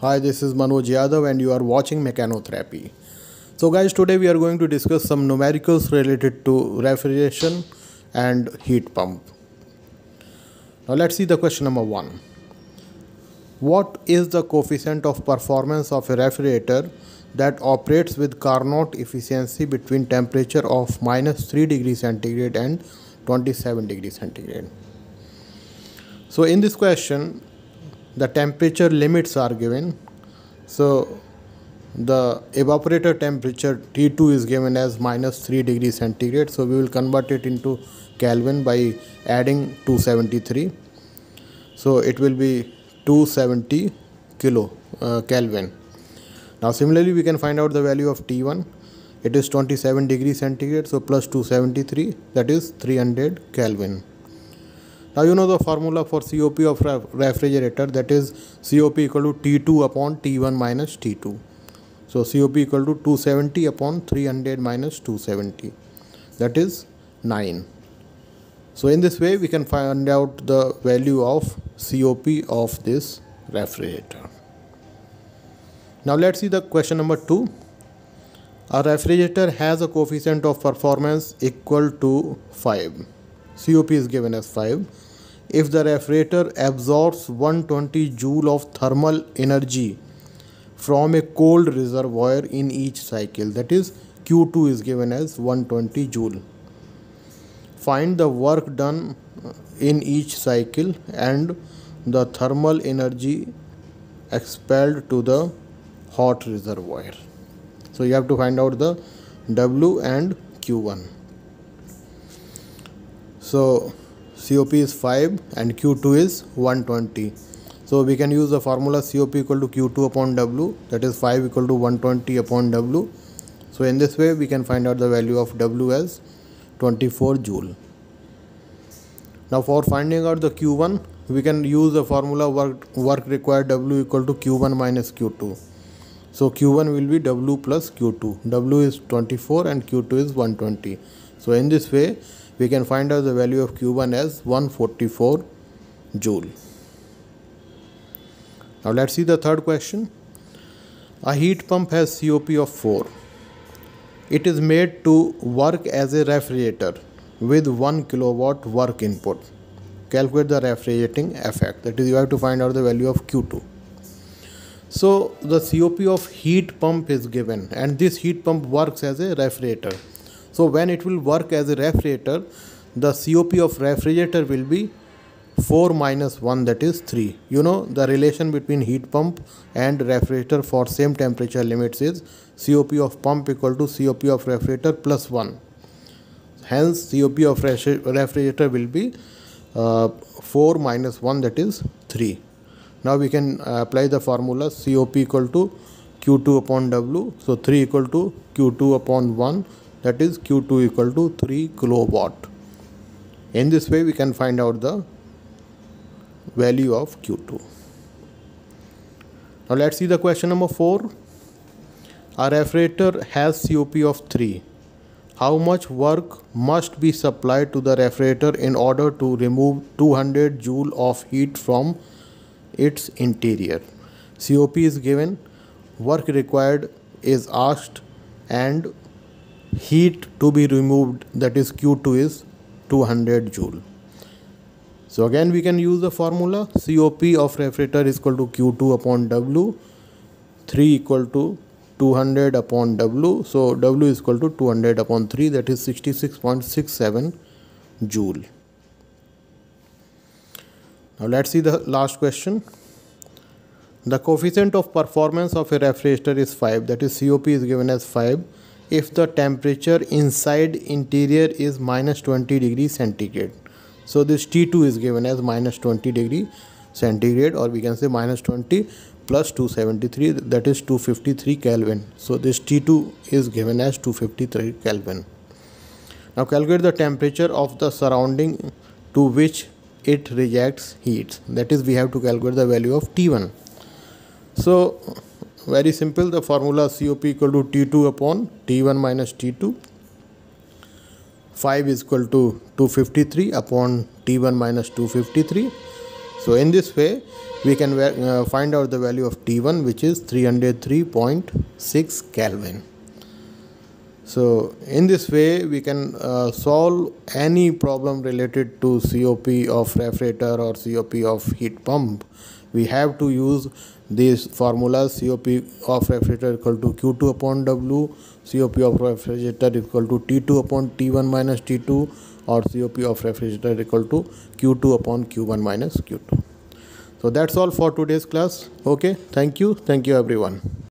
Hi, this is Manoj Yadav and you are watching Mechanotherapy. So guys, today we are going to discuss some numericals related to refrigeration and heat pump. Now let's see the question number 1. What is the coefficient of performance of a refrigerator that operates with Carnot efficiency between temperature of minus 3 degree centigrade and 27 degree centigrade? So in this question, the temperature limits are given. So the evaporator temperature T2 is given as minus 3 degree centigrade. So we will convert it into Kelvin by adding 273. So it will be 270 kilo uh, Kelvin. Now similarly we can find out the value of T1. It is 27 degree centigrade. So plus 273 that is 300 Kelvin. Now you know the formula for COP of refrigerator that is COP equal to T2 upon T1 minus T2. So COP equal to 270 upon 300 minus 270 that is 9. So in this way we can find out the value of COP of this refrigerator. Now let's see the question number 2. A refrigerator has a coefficient of performance equal to 5. COP is given as 5 if the refrigerator absorbs 120 joule of thermal energy from a cold reservoir in each cycle that is q2 is given as 120 joule. Find the work done in each cycle and the thermal energy expelled to the hot reservoir. So you have to find out the w and q1 so COP is 5 and Q2 is 120. So we can use the formula COP equal to Q2 upon W that is 5 equal to 120 upon W. So in this way we can find out the value of W as 24 joule. Now for finding out the Q1 we can use the formula work, work required W equal to Q1 minus Q2. So Q1 will be W plus Q2. W is 24 and Q2 is 120. So in this way we can find out the value of Q1 as 144 joule. Now let's see the third question. A heat pump has COP of 4. It is made to work as a refrigerator with 1 kilowatt work input. Calculate the refrigerating effect. That is, you have to find out the value of Q2. So, the COP of heat pump is given, and this heat pump works as a refrigerator. So when it will work as a refrigerator, the COP of refrigerator will be 4 minus 1 that is 3. You know the relation between heat pump and refrigerator for same temperature limits is COP of pump equal to COP of refrigerator plus 1. Hence COP of refrigerator will be uh, 4 minus 1 that is 3. Now we can uh, apply the formula COP equal to Q2 upon W. So 3 equal to Q2 upon 1 that is Q2 equal to 3 kilowatt. In this way we can find out the value of Q2. Now let's see the question number 4. A refrigerator has COP of 3. How much work must be supplied to the refrigerator in order to remove 200 joule of heat from its interior? COP is given, work required is asked and heat to be removed that is Q2 is 200 joule. So again we can use the formula COP of refrigerator is equal to Q2 upon W 3 equal to 200 upon W so W is equal to 200 upon 3 that is 66.67 joule. Now let's see the last question. The coefficient of performance of a refrigerator is 5 that is COP is given as 5 if the temperature inside interior is minus 20 degree centigrade. So this t2 is given as minus 20 degree centigrade or we can say minus 20 plus 273 that is 253 kelvin. So this t2 is given as 253 kelvin. Now calculate the temperature of the surrounding to which it rejects heat that is we have to calculate the value of t1 so very simple. The formula COP equal to T2 upon T1 minus T2 5 is equal to 253 upon T1 minus 253 so in this way we can uh, find out the value of T1 which is 303.6 Kelvin so in this way we can uh, solve any problem related to COP of refrigerator or COP of heat pump. We have to use these formulas COP of refrigerator equal to Q2 upon W COP of refrigerator equal to T2 upon T1 minus T2 or COP of refrigerator equal to Q2 upon Q1 minus Q2 so that's all for today's class. Okay thank you. Thank you everyone